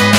you.